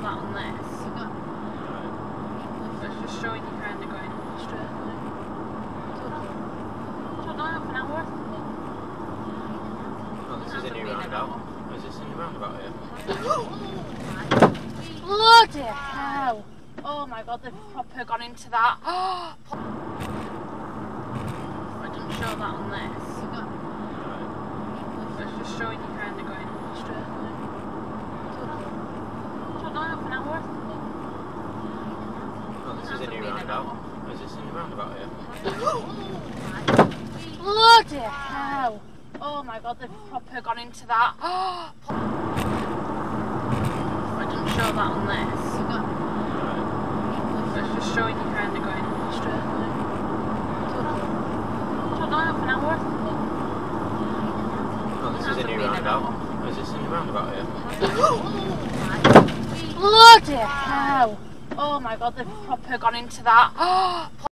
that on this. It's just showing you kind of going straight. Don't know, half an hour. Oh, this is a new roundabout. Oh, is this a new roundabout here? Bloody hell! Oh my god, they've proper gone into that. I didn't show that on this. It's just showing you kind of going straight. Like. I don't know, half an hour. Oh, this is a Hasn't new been an roundabout. hour. Is this roundabout here? Bloody hell! Oh my god, they've proper gone into that. I didn't show that on this. It's just showing you kind of going straight. I don't know, half an hour. Oh, this is a new roundabout. Oh, is this a new roundabout here? Bloody hell! Oh my god, they've proper gone into that.